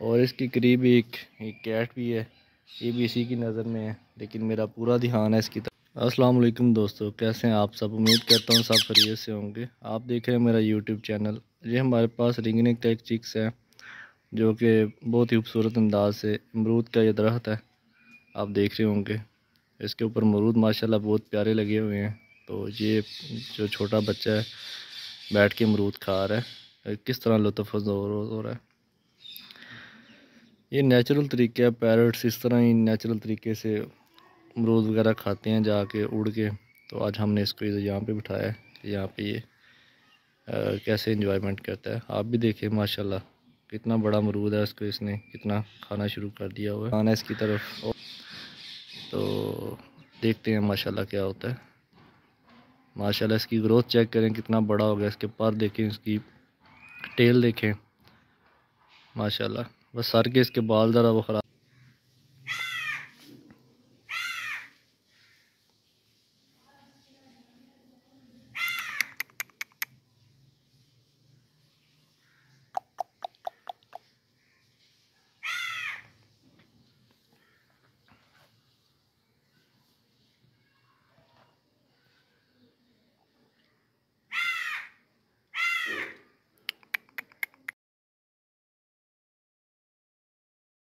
और इसके करीब एक, एक कैट भी है ये भी इसी की नज़र में है लेकिन मेरा पूरा ध्यान है इसकी तरफ़। अस्सलाम वालेकुम दोस्तों कैसे हैं आप सब? उम्मीद करता हूँ सब खरीत से होंगे। आप देख रहे हैं मेरा यूट्यूब चैनल ये हमारे पास रिंगनिक टेक चिक्स है जो कि बहुत ही खूबसूरत अंदाज से अमरूद का ये दरख्त है। आप देख रहे होंगे इसके ऊपर अमरूद माशाल्लाह बहुत प्यारे लगे हुए हैं। तो ये जो छोटा बच्चा है बैठ के अमरूद खा रहा है। किस तरह लुत्फ़ हो रहा है? ये नेचुरल तरीके है पैरट्स इस तरह ही नेचुरल तरीके से अमरूद वगैरह खाते हैं जाके उड़ के। तो आज हमने इसको यहाँ पे बिठाया है। यहाँ पे ये आ, कैसे इंजॉयमेंट करता है। आप भी देखें माशाल्लाह कितना बड़ा अमरूद है उसको इसने कितना खाना शुरू कर दिया हुआ है। खाना इसकी तरफ़ तो देखते हैं माशाल्लाह क्या होता है। माशाल्लाह इसकी ग्रोथ चेक करें कितना बड़ा हो गया। इसके पर देखें इसकी टेल देखें। माशाल्लाह। बस सर के इसके बाल ज़रा वो ख़राब